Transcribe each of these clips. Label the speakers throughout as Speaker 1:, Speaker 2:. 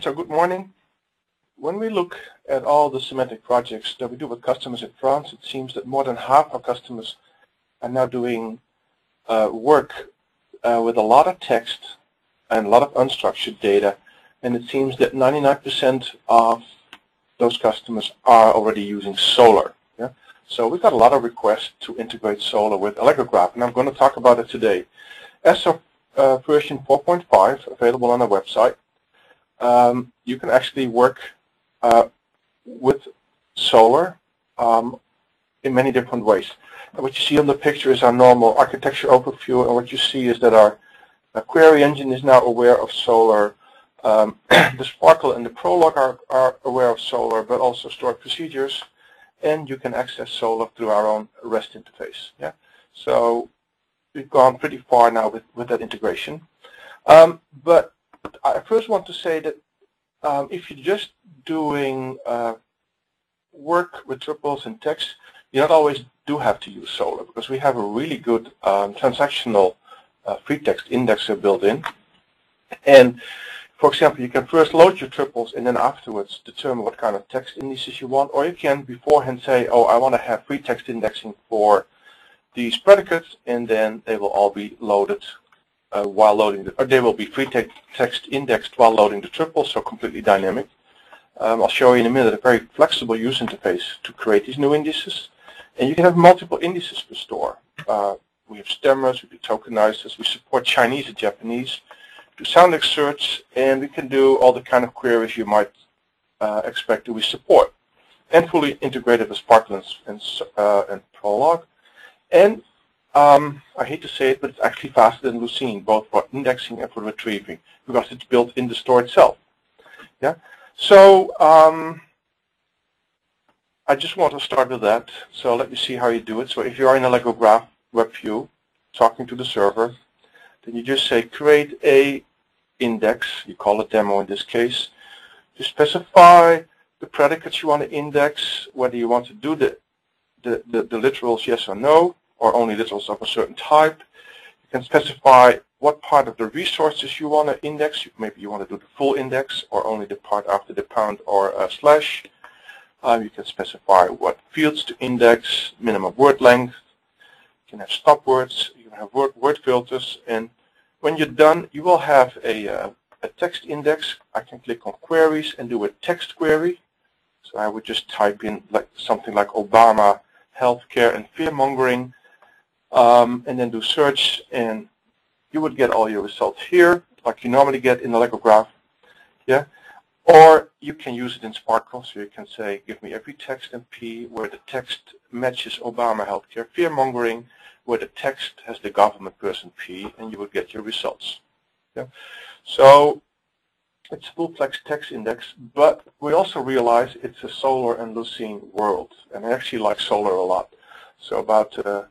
Speaker 1: So good morning. When we look at all the semantic projects that we do with customers in France, it seems that more than half our customers are now doing uh, work uh, with a lot of text and a lot of unstructured data, and it seems that 99% of those customers are already using Solr. Yeah? So we've got a lot of requests to integrate Solr with AllegroGraph, and I'm going to talk about it today. As of uh, version 4.5, available on our website, um, you can actually work uh, with Solr um, in many different ways. And what you see on the picture is our normal architecture overview, and what you see is that our, our query engine is now aware of Solr. Um, the SPARQL and the Prolog are, are aware of Solr, but also stored procedures, and you can access Solr through our own REST interface. Yeah, so we've gone pretty far now with, with that integration. Um, but I first want to say that um, if you're just doing uh, work with triples and text, you don't always do have to use Solr because we have a really good um, transactional uh, free text indexer built in. And for example, you can first load your triples and then afterwards determine what kind of text indices you want, or you can beforehand say, oh, I want to have free text indexing for these predicates, and then they will all be loaded uh, while loading the, or they will be free te text indexed while loading the triple, so completely dynamic. Um, I'll show you in a minute a very flexible user interface to create these new indices. And you can have multiple indices per store. Uh, we have stemmers, we do tokenizers, we support Chinese and Japanese, do sound search, and we can do all the kind of queries you might uh, expect that we support. And fully integrated with SPARQL and, uh, and Prolog. And um, I hate to say it, but it's actually faster than Lucene, both for indexing and for retrieving, because it's built in the store itself. Yeah. So um, I just want to start with that. So let me see how you do it. So if you are in AllegroGraph web view, talking to the server, then you just say create a index. You call it demo in this case. You specify the predicates you want to index, whether you want to do the the, the, the literals yes or no or only literals of a certain type. You can specify what part of the resources you want to index. Maybe you want to do the full index or only the part after the pound or a slash. Um, you can specify what fields to index, minimum word length. You can have stop words. You can have word, word filters. And when you're done, you will have a, uh, a text index. I can click on queries and do a text query. So I would just type in like something like Obama healthcare and fear mongering um, and then do search and you would get all your results here like you normally get in the AllegroGraph. Yeah. Or you can use it in SPARQL, so you can say, give me every text in P where the text matches Obama healthcare fear-mongering, where the text has the government person P, and you would get your results. Yeah. So it's a full-flex text index, but we also realize it's a Solr and Lucene world, and I actually like Solr a lot. So about uh,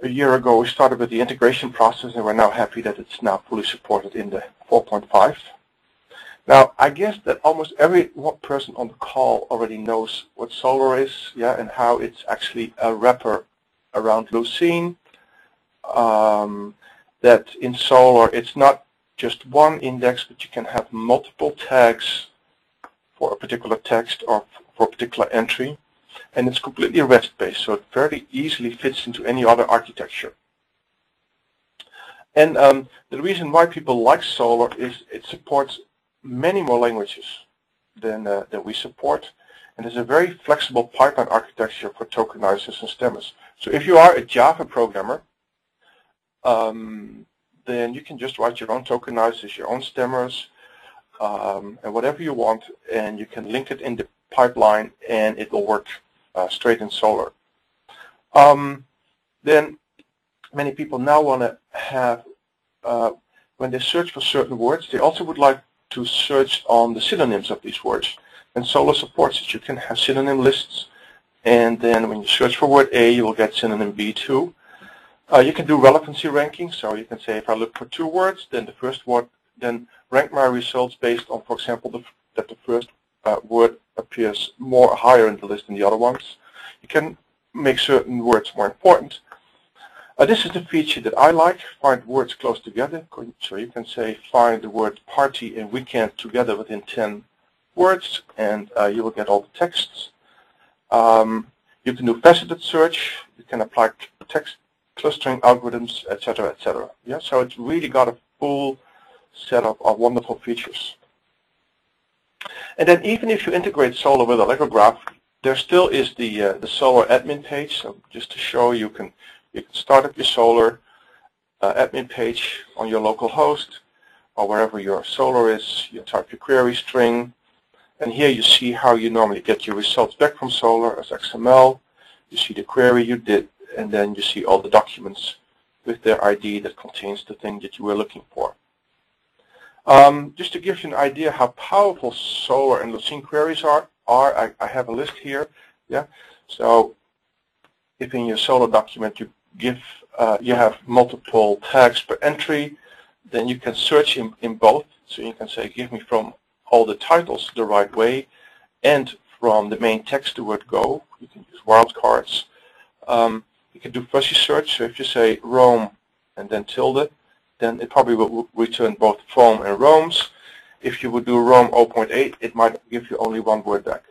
Speaker 1: a year ago, we started with the integration process, and we're now happy that it's now fully supported in the 4.5. Now, I guess that almost every one person on the call already knows what Solr is, yeah, and how it's actually a wrapper around Lucene. Um, that in Solr, it's not just one index, but you can have multiple tags for a particular text or for a particular entry and it's completely REST-based, so it very easily fits into any other architecture. And um, the reason why people like Solr is it supports many more languages than, uh, than we support, and it's a very flexible pipeline architecture for tokenizers and stemmers. So if you are a Java programmer, um, then you can just write your own tokenizers, your own stemmers, um, and whatever you want, and you can link it in the pipeline, and it will work uh, straight in Solr. Um, then many people now want to have, uh, when they search for certain words, they also would like to search on the synonyms of these words. And Solr supports it. You can have synonym lists, and then when you search for word A, you will get synonym B too. Uh, you can do relevancy ranking, so you can say if I look for two words, then the first word, then rank my results based on, for example, the, that the first word appears more higher in the list than the other ones. You can make certain words more important. Uh, this is the feature that I like, find words close together. So you can say find the word party and weekend together within 10 words and uh, you will get all the texts. Um, you can do faceted search. You can apply text clustering algorithms, etc., etc. Yeah, so it's really got a full set of, of wonderful features. And then even if you integrate Solr with Allegro Graph, there still is the uh, the Solr admin page. So just to show you can you can start up your Solr uh, admin page on your local host or wherever your Solr is. You type your query string, and here you see how you normally get your results back from Solr as XML. You see the query you did, and then you see all the documents with their ID that contains the thing that you were looking for. Um, just to give you an idea how powerful Solr and Lucene queries are, are I, I, have a list here. Yeah. So if in your Solr document you give uh, you have multiple tags per entry, then you can search in, in both. So you can say, give me from all the titles the right way, and from the main text the word go. You can use wildcards. Um, you can do fuzzy search. So if you say Rome and then tilde, then it probably will return both from and Rome's. If you would do Rome 0.8, it might give you only one word back.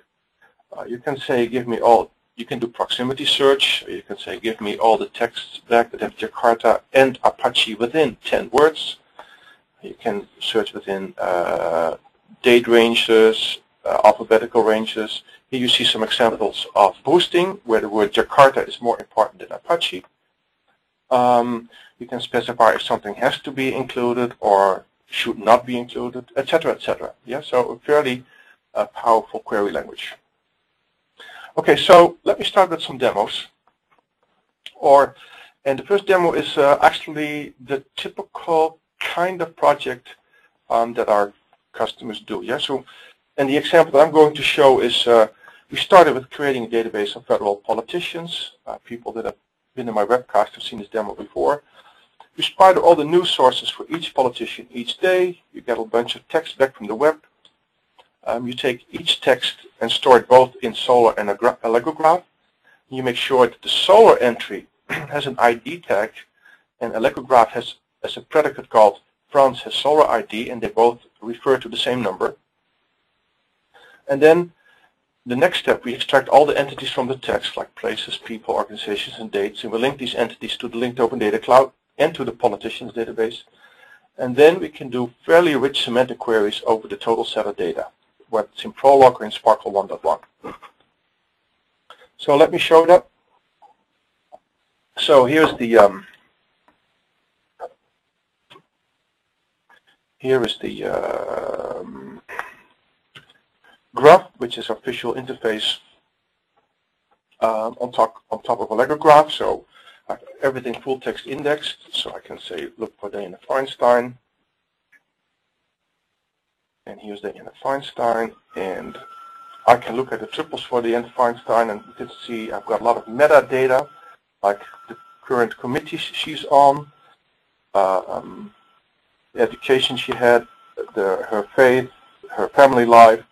Speaker 1: Uh, you can say, give me all, you can do proximity search. You can say, give me all the texts back that have Jakarta and Apache within 10 words. You can search within uh, date ranges, uh, alphabetical ranges. Here you see some examples of boosting, where the word Jakarta is more important than Apache. Um, you can specify if something has to be included or should not be included, etc., etc. Yeah, so a fairly uh, powerful query language. Okay, so let me start with some demos. Or, and the first demo is uh, actually the typical kind of project um, that our customers do. Yeah, so, and the example that I'm going to show is uh, we started with creating a database of federal politicians, uh, people that have been in my webcast have seen this demo before. You spider all the news sources for each politician each day. You get a bunch of text back from the web. Um, you take each text and store it both in Solr and Allegro Graph. You make sure that the Solr entry has an ID tag and Allegro Graph has as a predicate called Franz has Solr ID and they both refer to the same number. And then the next step, we extract all the entities from the text, like places, people, organizations, and dates, and we link these entities to the linked Open Data Cloud and to the politicians database. And then we can do fairly rich semantic queries over the total set of data, whether it's in Prolog or in SPARQL 1.1. So let me show that. So here's the um, here is the um, graph, which is official interface um, on top on top of Allegro Graph. So everything full text indexed. So I can say look for Diana Feinstein, and here's Diana Feinstein, and I can look at the triples for Diana Feinstein, and you can see I've got a lot of metadata, like the current committee she's on, uh, um, the education she had, the, her faith, her family life,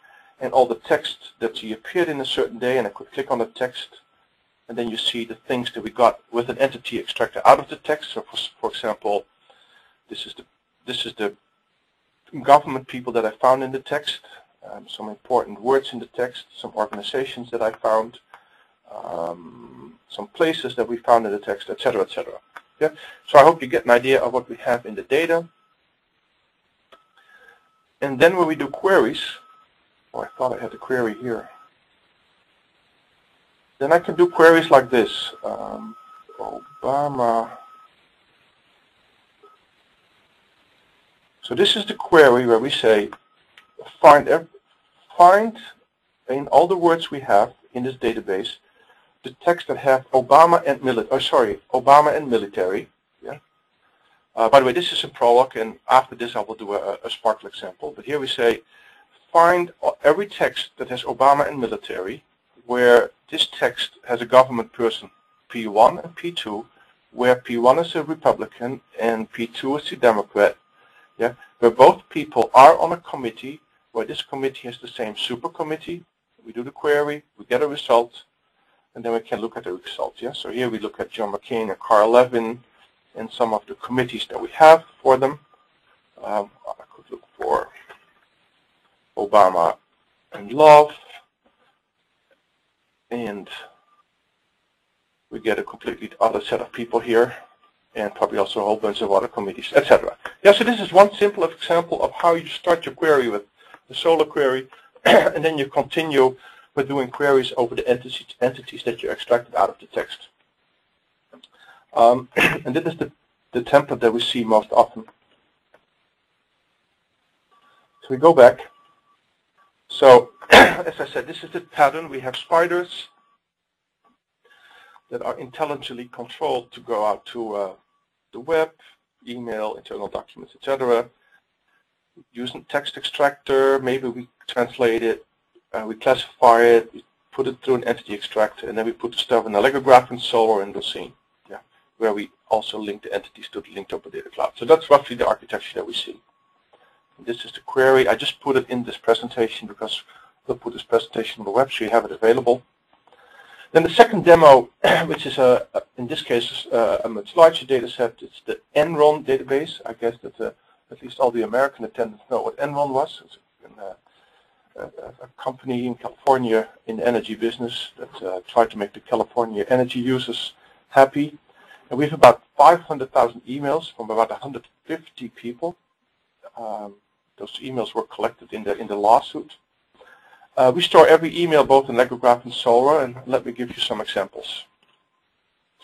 Speaker 1: and all the text that appeared in a certain day, and I could click on the text, and then you see the things that we got with an entity extracted out of the text. So, for, for example, this is the this is the government people that I found in the text, um, some important words in the text, some organizations that I found, um, some places that we found in the text, etc., etc. Yeah. So I hope you get an idea of what we have in the data. And then when we do queries, Oh, I thought I had the query here. Then I can do queries like this. Um, Obama. So this is the query where we say find find in all the words we have in this database the text that have Obama and military. Oh, sorry, Obama and military. Yeah. Uh, by the way, this is in Prolog, and after this I will do a, a SPARQL example. But here we say find every text that has Obama and military, where this text has a government person, P1 and P2, where P1 is a Republican and P2 is a Democrat, yeah, where both people are on a committee, where this committee has the same super committee, we do the query, we get a result, and then we can look at the results. Yeah, so here we look at John McCain and Carl Levin and some of the committees that we have for them. Um, I could look for Obama and Love, and we get a completely other set of people here, and probably also a whole bunch of other committees, etc. Yeah, so this is one simple example of how you start your query with the Solr query, and then you continue with doing queries over the entities, entities that you extracted out of the text. Um, and this is the, the template that we see most often. So we go back. So as I said, this is the pattern. We have spiders that are intelligently controlled to go out to uh, the web, email, internal documents, etc. Using text extractor, maybe we translate it, uh, we classify it, we put it through an entity extractor, and then we put the stuff in a graph and Solr in Lucene, yeah, where we also link the entities to the linked open data cloud. So that's roughly the architecture that we see. This is the query. I just put it in this presentation because we'll put this presentation on the web so you have it available. Then the second demo, which is a, a in this case a, a much larger data set, it's the Enron database. I guess that uh, at least all the American attendants know what Enron was. It's a, a, a company in California in the energy business that uh, tried to make the California energy users happy. And we have about 500,000 emails from about 150 people. Um, those emails were collected in the in the lawsuit. Uh, we store every email both in AllegroGraph and Solr, and let me give you some examples.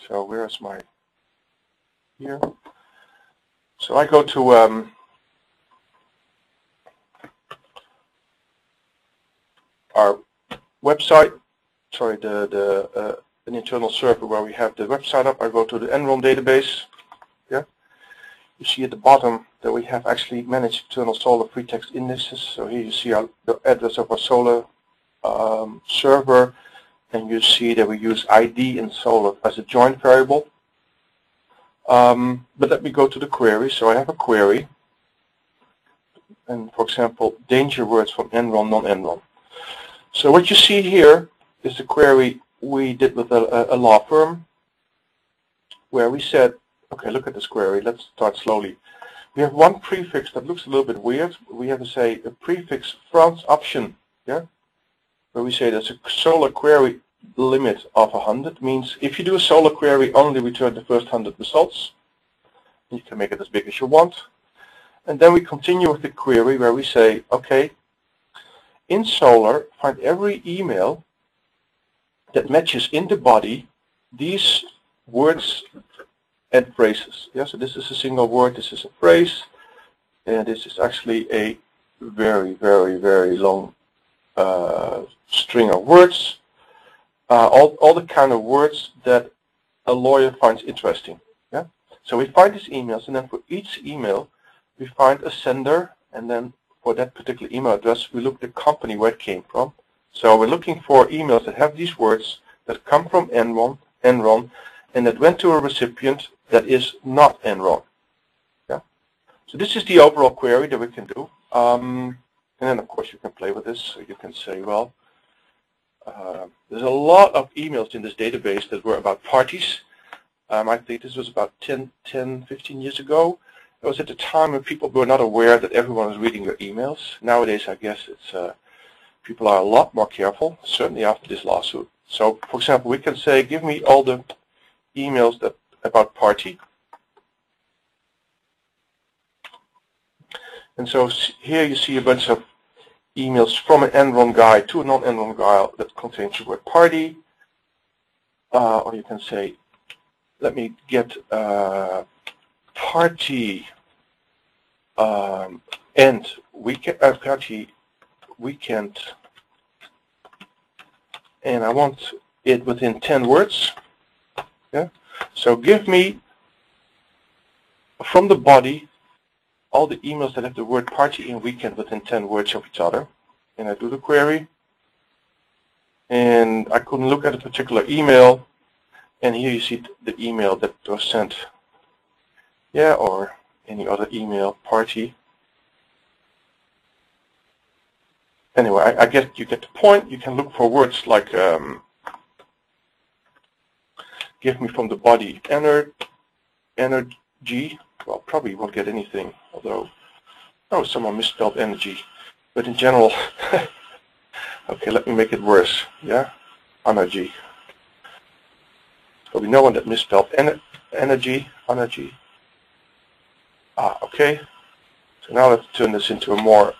Speaker 1: So where's my here? So I go to um, our website, sorry, the the uh, an internal server where we have the website up. I go to the Enron database. Yeah, you see at the bottom that we have actually managed internal Solr free text indexes. So here you see our, the address of our Solr um, server, and you see that we use ID in Solr as a joint variable. Um, but let me go to the query. So I have a query, and for example, danger words from Enron, non-Enron. So what you see here is the query we did with a, a law firm, where we said, okay, look at this query. Let's start slowly. We have one prefix that looks a little bit weird. We have to say a prefix Franz option, yeah, where we say there's a Solr query limit of 100 means if you do a Solr query, only return the first 100 results. You can make it as big as you want. And then we continue with the query where we say, okay, in Solr, find every email that matches in the body these words and phrases. Yeah, so this is a single word, this is a phrase, and this is actually a very, very, very long uh, string of words. Uh, all, all the kind of words that a lawyer finds interesting. Yeah. So we find these emails, and then for each email, we find a sender, and then for that particular email address, we look the company where it came from. So we're looking for emails that have these words that come from Enron, Enron, and that went to a recipient that is not Enron. Yeah. So this is the overall query that we can do. Um, and then of course you can play with this. So you can say, well, uh, there's a lot of emails in this database that were about parties. Um, I think this was about 10, 10, 15 years ago. It was at the time when people were not aware that everyone was reading their emails. Nowadays, I guess it's uh, people are a lot more careful, certainly after this lawsuit. So, for example, we can say, give me all the emails that about party. And so here you see a bunch of emails from an Enron guy to a non-Enron guy that contains the word party. Uh, or you can say, let me get uh, party um, and weekend, uh, party weekend, and I want it within 10 words. Yeah. So give me from the body all the emails that have the word party in weekend within 10 words of each other. And I do the query. And I couldn't look at a particular email. And here you see the email that was sent. Yeah, or any other email, party. Anyway, I, I guess you get the point. You can look for words like um, give me from the body ener energy. Well, probably won't get anything, although, oh, someone misspelled energy. But in general, okay, let me make it worse. Yeah, energy. So we know one that misspelled en energy, energy. Ah, okay. So now let's turn this into a more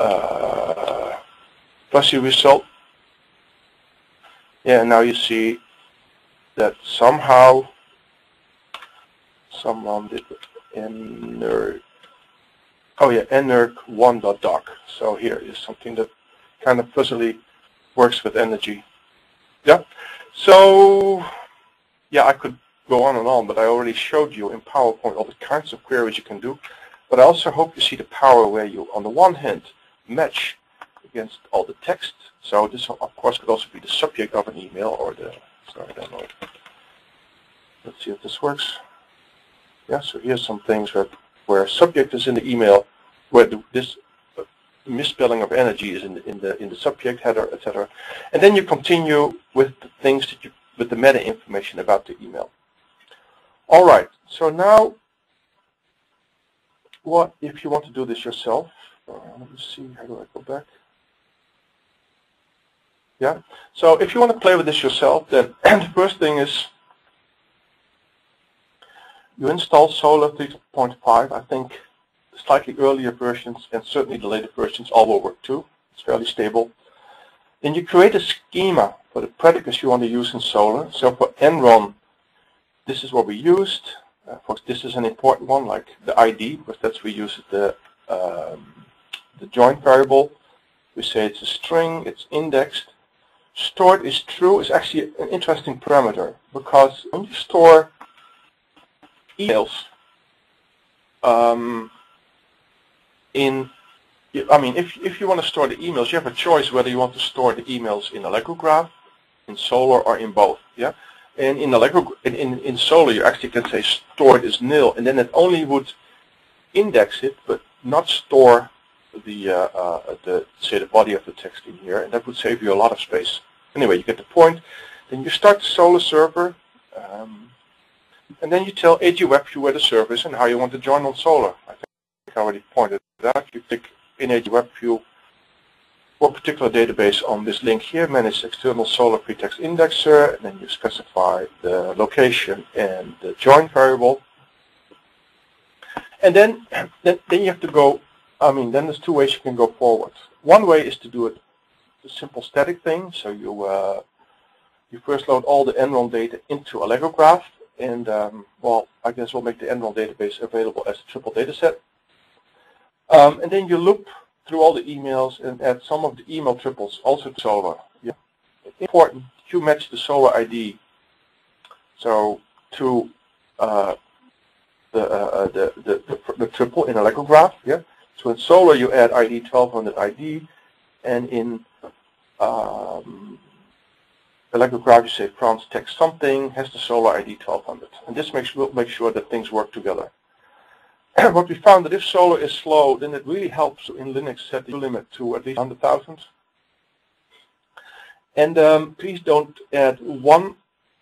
Speaker 1: uh, fussy result. Yeah, now you see that somehow someone did inner oh yeah energ1.doc so here is something that kind of fuzzily works with energy. Yeah. So yeah I could go on and on but I already showed you in PowerPoint all the kinds of queries you can do. But I also hope you see the power where you on the one hand match against all the text. So this of course could also be the subject of an email or the sorry don't know let's see if this works yeah, so here's some things where, where subject is in the email, where the, this uh, misspelling of energy is in the, in the in the subject header, etc. And then you continue with the things that you with the meta information about the email. All right. So now, what if you want to do this yourself? Uh, let me see. How do I go back? Yeah. So if you want to play with this yourself, then the first thing is you install Solr 3.5. I think slightly earlier versions and certainly the later versions all will work too. It's fairly stable. Then you create a schema for the predicates you want to use in Solr. So for Enron, this is what we used. Uh, for this is an important one, like the ID, because that's we use the um, the joint variable. We say it's a string, it's indexed. Stored is true is actually an interesting parameter because when you store emails um, in I mean, if, if you want to store the emails, you have a choice whether you want to store the emails in Allegro Graph, in Solr, or in both. Yeah, and in Allegro in, in, in Solr, you actually can say stored is nil, and then it only would index it, but not store the uh, uh, the say the body of the text in here, and that would save you a lot of space. Anyway, you get the point. Then you start the Solr server. Um, and then you tell AGWebView where the server is and how you want to join on Solr. I think I already pointed that. You click in AGWebView a particular database on this link here, manage external Solr pretext indexer, and then you specify the location and the join variable. And then, then, then you have to go, I mean, then there's two ways you can go forward. One way is to do it a simple static thing. So you, uh, you first load all the Enron data into Allegro Graph, and um, well, I guess we'll make the Enron database available as a triple data set. Um, and then you loop through all the emails and add some of the email triples also to Solr. Yeah. Important, you match the Solr ID so to uh, the, uh, uh, the, the, the, the, triple in Allegro graph. Yeah. So in Solr, you add ID 1200 ID, and in um, Allegro graph you say Franz text something has the Solr ID 1200, and this makes will make sure that things work together. what we found that if Solr is slow, then it really helps in Linux set the limit to at least 100,000. And um, please don't add one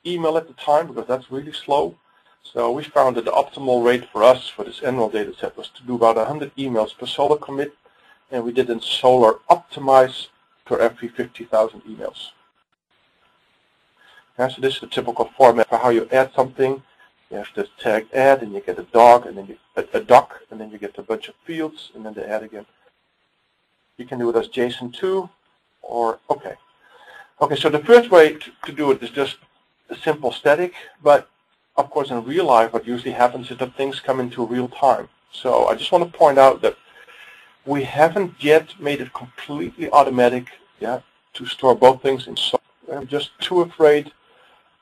Speaker 1: email at a time because that's really slow. So we found that the optimal rate for us for this Enron data set was to do about 100 emails per Solr commit, and we did in Solr optimize per every 50,000 emails. Yeah, so this is the typical format for how you add something. You have this tag add, and you get a dog, and then you, a, a doc, and then you get a bunch of fields, and then the add again. You can do it as JSON too, or okay. Okay, so the first way to, to do it is just a simple static, but of course in real life what usually happens is that things come into real time. So I just want to point out that we haven't yet made it completely automatic yeah, to store both things in Solr. I'm just too afraid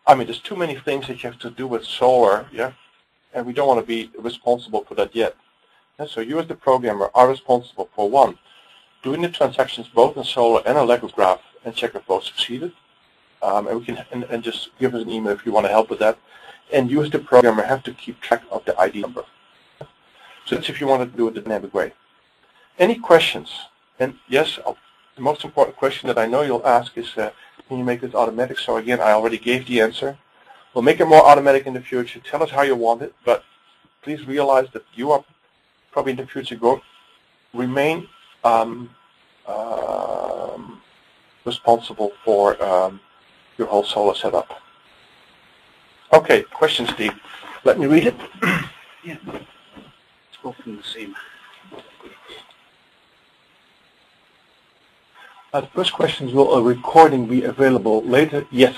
Speaker 1: I mean, there's too many things that you have to do with Solr, yeah, and we don't want to be responsible for that yet. And so you as the programmer are responsible for one, doing the transactions both in Solr and Allegro Graph and check if both succeeded. Um, and we can and, and just give us an email if you want to help with that. And you as the programmer have to keep track of the ID number. So that's if you want to do it the dynamic way. Any questions? And yes, I'll, the most important question that I know you'll ask is, uh, can you make this automatic? So again, I already gave the answer. We'll make it more automatic in the future. Tell us how you want it, but please realize that you are probably in the future go remain um, um, responsible for um, your whole Solr setup. Okay, question, Steve. Let me read it.
Speaker 2: Yeah. It's both from the same.
Speaker 1: Uh, the first question is, will a recording be available later? Yes.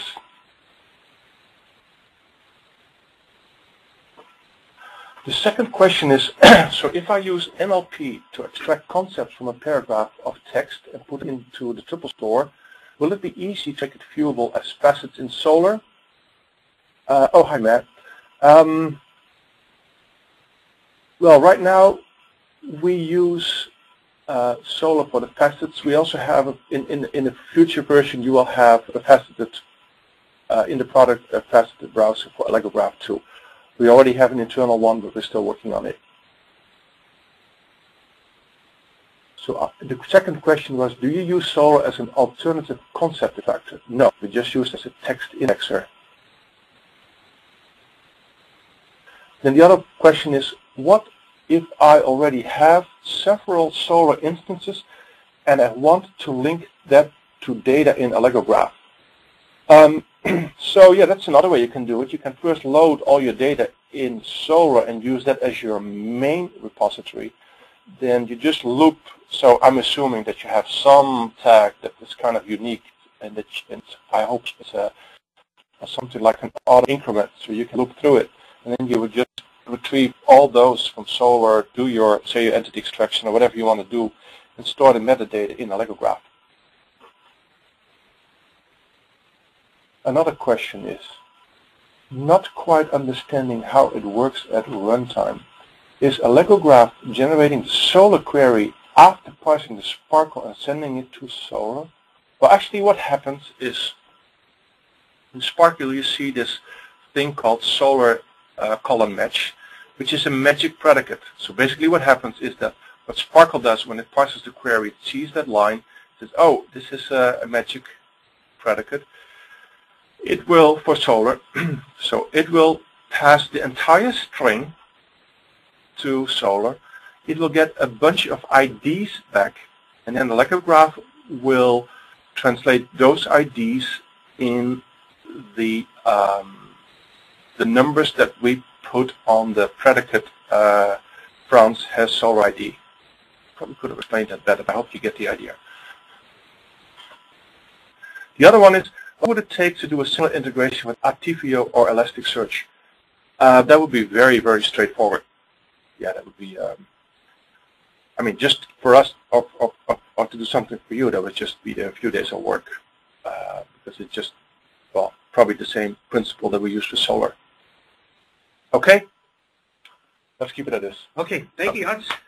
Speaker 1: The second question is, so if I use NLP to extract concepts from a paragraph of text and put into the triple store, will it be easy to get viewable as facets in Solr? Uh, oh, hi, Matt. Um, well, right now we use uh, Solr for the facets. We also have, a, in, in, in the future version, you will have a faceted, uh, in the product, a faceted browser for Graph 2. We already have an internal one, but we're still working on it. So uh, the second question was, do you use Solr as an alternative concept effector? No, we just use it as a text indexer. Then the other question is, what if I already have several Solr instances and I want to link that to data in Graph? Um, so yeah, that's another way you can do it. You can first load all your data in Solr and use that as your main repository. Then you just loop. So I'm assuming that you have some tag that is kind of unique, and that I hope it's a, something like an auto increment, so you can loop through it, and then you would just retrieve all those from Solr, do your say your entity extraction or whatever you want to do, and store the metadata in AllegroGraph. Another question is, not quite understanding how it works at runtime. Is AllegroGraph generating the Solr query after parsing the SPARQL and sending it to Solr? Well, actually what happens is in SPARQL you see this thing called Solr uh, column match, which is a magic predicate. So basically what happens is that what SPARQL does when it parses the query, it sees that line, says, oh, this is a, a magic predicate, it will, for Solr, so it will pass the entire string to Solr, It will get a bunch of IDs back, and then the Legend graph will translate those IDs in the um, the numbers that we put on the predicate uh, Franz has Solr ID. Probably could have explained that better, but I hope you get the idea. The other one is what would it take to do a similar integration with Attivio or Elasticsearch? Uh, that would be very, very straightforward. Yeah, that would be, um, I mean, just for us or, or, or, to do something for you, that would just be a few days of work uh, because it's just, well, probably the same principle that we use for solar. Okay? Let's keep it at this.
Speaker 2: Okay, thank okay. you, Hans.